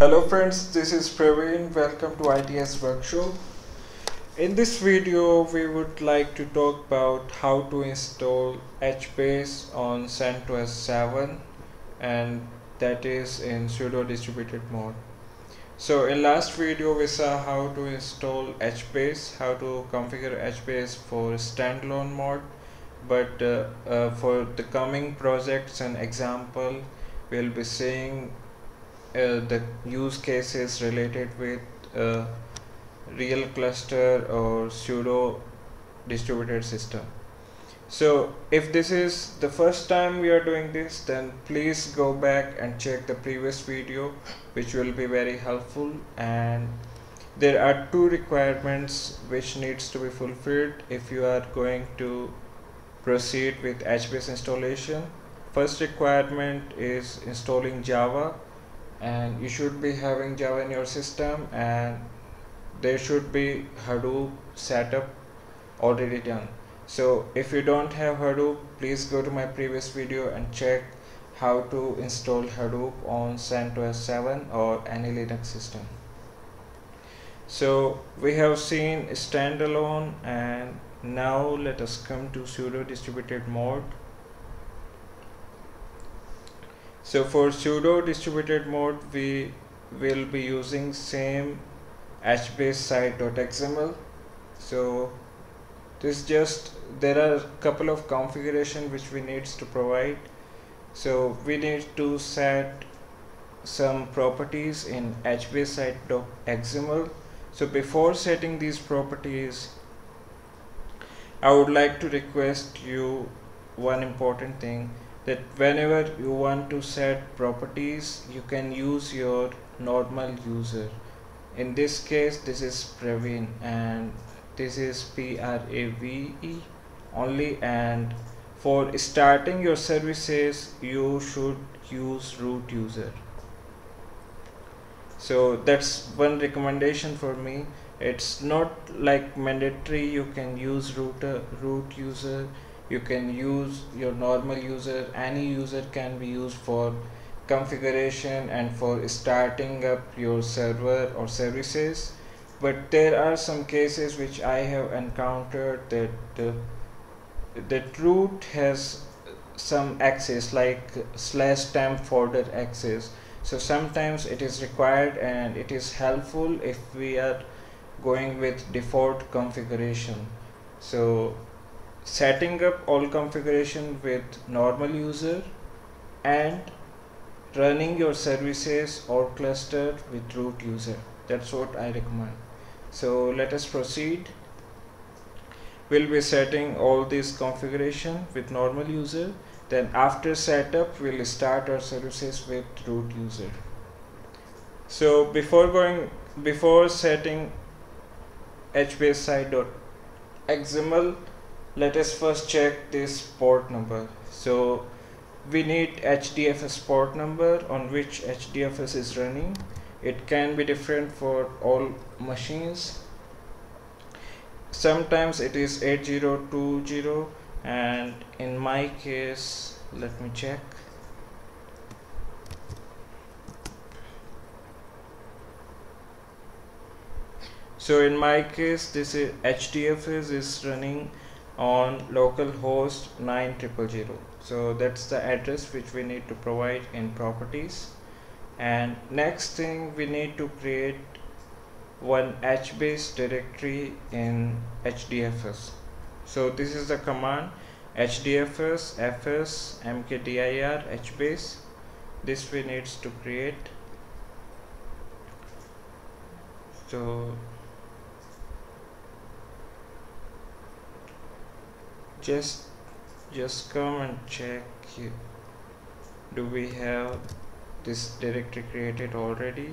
Hello friends, this is Praveen. Welcome to ITS Workshop. In this video, we would like to talk about how to install HBase on CentOS 7 and that is in pseudo distributed mode. So in last video, we saw how to install HBase, how to configure HBase for standalone mode. But uh, uh, for the coming projects and example, we'll be seeing uh, the use cases related with uh, real cluster or pseudo distributed system. So if this is the first time we are doing this then please go back and check the previous video which will be very helpful. And there are two requirements which needs to be fulfilled if you are going to proceed with HBase installation. First requirement is installing Java and you should be having Java in your system and there should be Hadoop setup already done. So if you don't have Hadoop please go to my previous video and check how to install Hadoop on CentOS 7 or any Linux system. So we have seen standalone and now let us come to pseudo distributed mode so for pseudo distributed mode we will be using same hbase site.xml so this just there are a couple of configuration which we needs to provide. So we need to set some properties in hbase site.xml so before setting these properties I would like to request you one important thing that whenever you want to set properties you can use your normal user. In this case this is Praveen and this is P-R-A-V-E only. And for starting your services you should use root user. So that's one recommendation for me. It's not like mandatory. You can use root, uh, root user you can use your normal user any user can be used for configuration and for starting up your server or services. But there are some cases which I have encountered that uh, that root has some access like slash temp folder access. So sometimes it is required and it is helpful if we are going with default configuration. So setting up all configuration with normal user and running your services or cluster with root user. That's what I recommend. So let us proceed. We'll be setting all this configuration with normal user. Then after setup we'll start our services with root user. So before going before setting hbase site.xml let us first check this port number. So we need HDFS port number on which HDFS is running. It can be different for all machines. Sometimes it is 8020 and in my case let me check. So in my case this is HDFS is running on localhost 9000 so that's the address which we need to provide in properties. And next thing we need to create one hbase directory in hdfs so this is the command hdfs fs mkdir hbase this we needs to create. So just just come and check do we have this directory created already?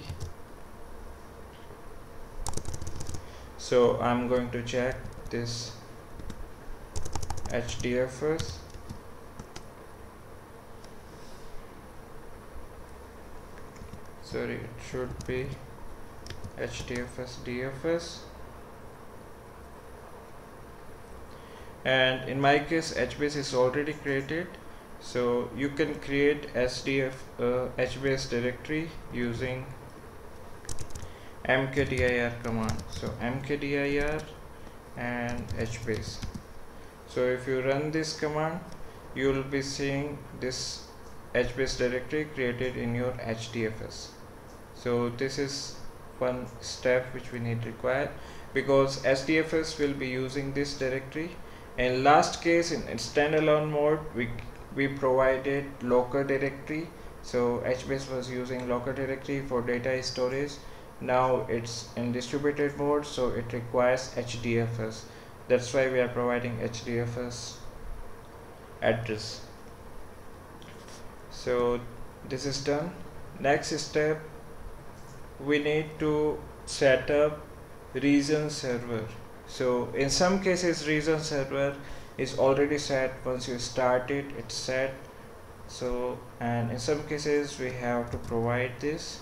So I'm going to check this HDFS sorry it should be HDFS DFS and in my case HBase is already created. So you can create SDF uh, HBase directory using mkdir command. So mkdir and hbase so if you run this command you will be seeing this hbase directory created in your hdfs so this is one step which we need require because hdfs will be using this directory in last case in, in standalone mode we we provided local directory. So hbase was using local directory for data storage. Now it's in distributed mode so it requires hdfs that's why we are providing hdfs address. So this is done. Next step we need to set up region server so in some cases region server is already set. Once you start it it's set. So and in some cases we have to provide this.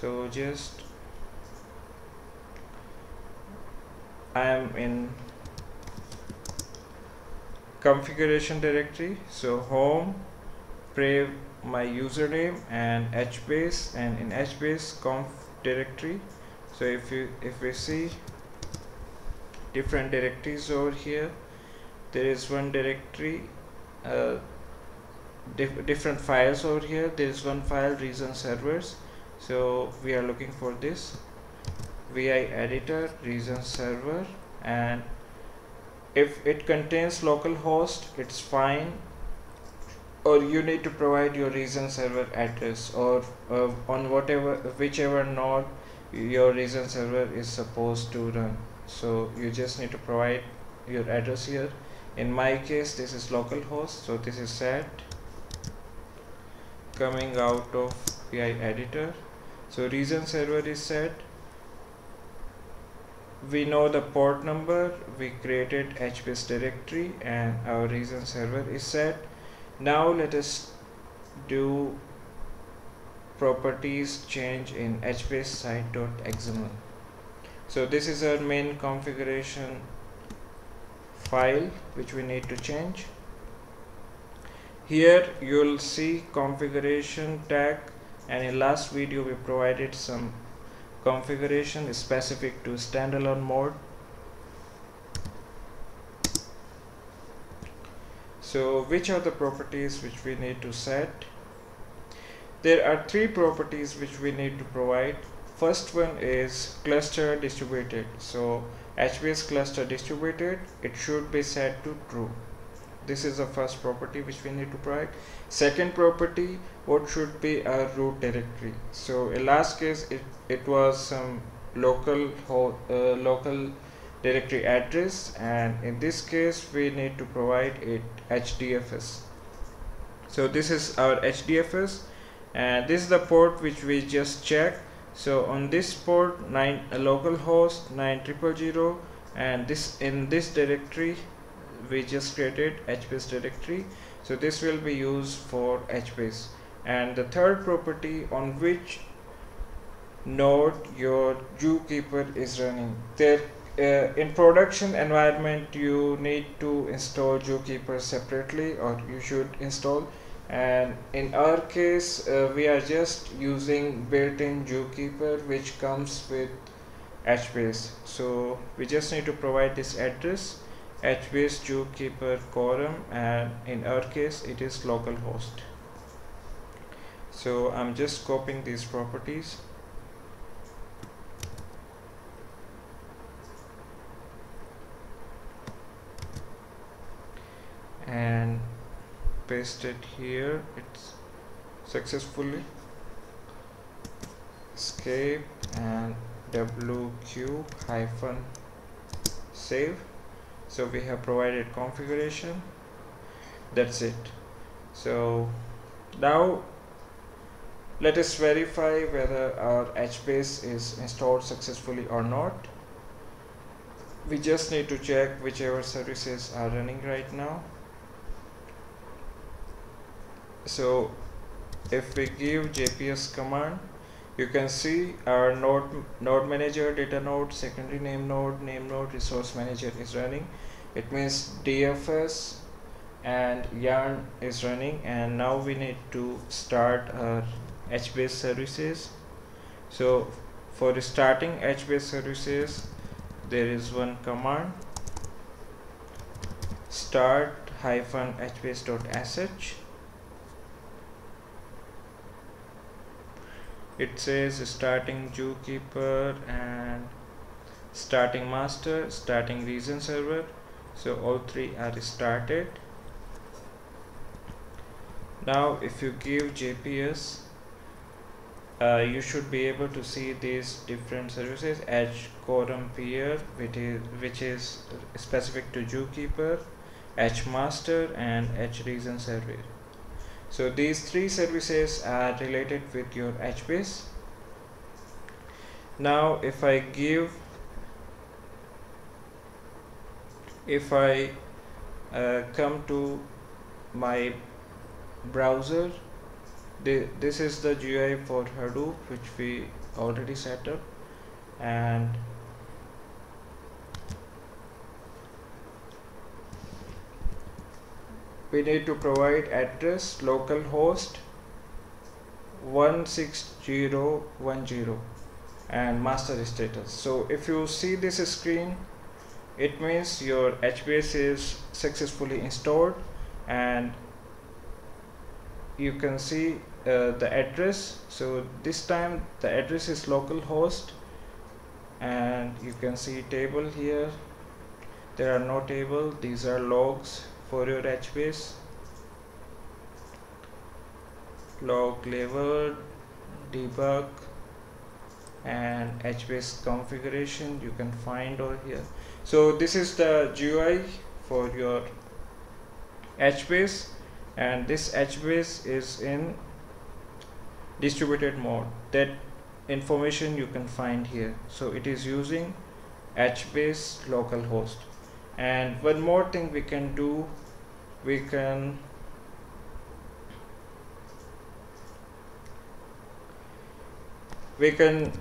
So just I am in configuration directory. So home prave my username and hbase and in hbase conf directory. So if you if we see different directories over here. There is one directory uh, diff different files over here. There is one file region servers. So we are looking for this. Vi editor region server and if it contains localhost it's fine. Or you need to provide your region server address or uh, on whatever whichever node your region server is supposed to run so you just need to provide your address here. In my case this is localhost so this is set. Coming out of Vi editor. So region server is set. We know the port number. We created hbase directory and our region server is set. Now let us do properties change in hbase site.xml so this is our main configuration file which we need to change. Here you'll see configuration tag and in last video we provided some configuration specific to standalone mode. So which are the properties which we need to set? There are three properties which we need to provide first one is cluster distributed. So HBase cluster distributed it should be set to true. This is the first property which we need to provide. Second property what should be our root directory. So in last case it, it was some local uh, local directory address and in this case we need to provide it HDFS so this is our HDFS and this is the port which we just checked so on this port 9 a local host 9000 and this in this directory we just created hbase directory. So this will be used for hbase and the third property on which node your zookeeper is running. There uh, in production environment you need to install zookeeper separately or you should install and in our case uh, we are just using built-in zookeeper which comes with hbase so we just need to provide this address hbase zookeeper quorum and in our case it is localhost. So i'm just copying these properties. And paste it here. It's successfully escape and wq hyphen save. So we have provided configuration. That's it. So now let us verify whether our HBase is installed successfully or not. We just need to check whichever services are running right now so if we give jps command you can see our node node manager data node secondary name node name node resource manager is running. It means dfs and yarn is running. And now we need to start our hbase services. So for starting HBase services there is one command. Start hyphen hbase.sh it says starting zookeeper and starting master starting region server. So all three are started. Now if you give JPS uh, you should be able to see these different services. H quorum peer which is which is specific to zookeeper H master and region server so these three services are related with your HBase now if I give if I uh, come to my browser this is the GUI for Hadoop which we already set up. And we need to provide address localhost 16010 and master status. So if you see this screen it means your HBase is successfully installed and you can see uh, the address. So this time the address is localhost and you can see table here. There are no table. These are logs for your HBase log level debug and HBase configuration you can find over here. So this is the GUI for your HBase and this HBase is in distributed mode. That information you can find here. So it is using HBase localhost. And one more thing we can do we can we can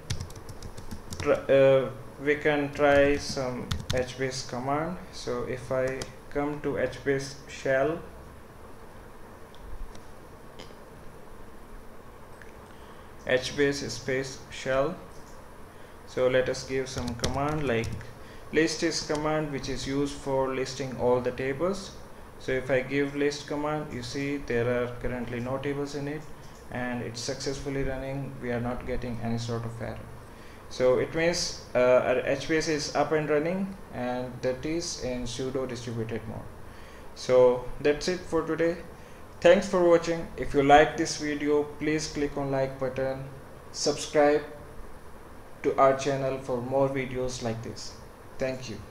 uh, we can try some hbase command. So if I come to hbase shell hbase space shell. So let us give some command like list is command which is used for listing all the tables so if I give list command you see there are currently no tables in it and it's successfully running. We are not getting any sort of error. So it means uh, our HBase is up and running and that is in pseudo distributed mode. So that's it for today. Thanks for watching. If you like this video please click on like button. Subscribe to our channel for more videos like this. Thank you